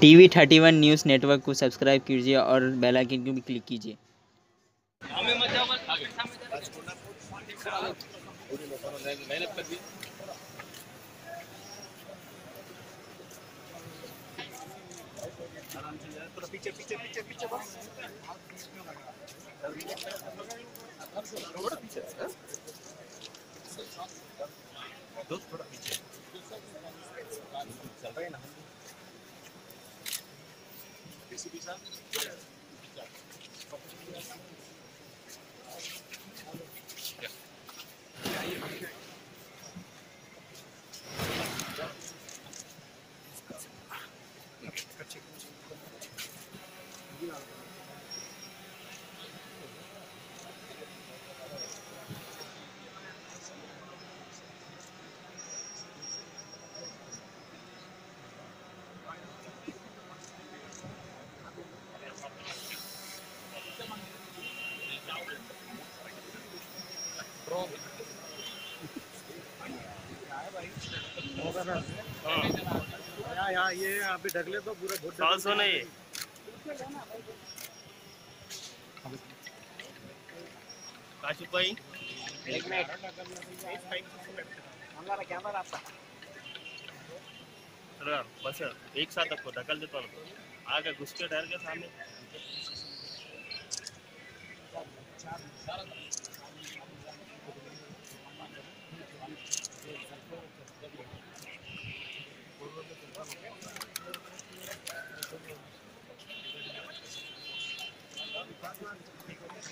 TV thirty one news network को subscribe कीजिए और बेल आइकन को भी क्लिक कीजिए। बस थोड़ा पीछे। चल रहे ना visi bisa? ya. यहाँ ये यहाँ पे ढक ले तो पूरा नहीं। एक मिनट। हमारा कैमरा आपका। चलो बस एक साथ आपको ढकल देता हूँ। आगे घुस के डर के सामने।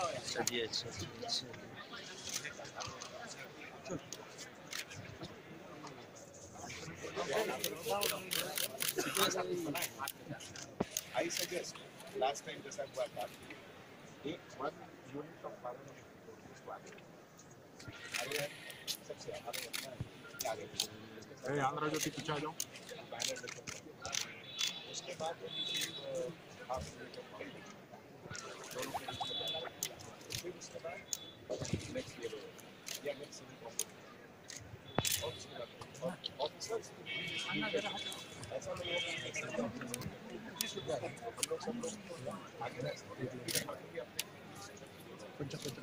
चलिए अच्छा I suggest last time जैसा हुआ था एक वन यूनिट ऑफ़ पावर अरे सबसे आगे आंध्र ज्योति पीछे आ जाओ। उसके बाद पावर दोनों के बीच కొంచెం కొంచెం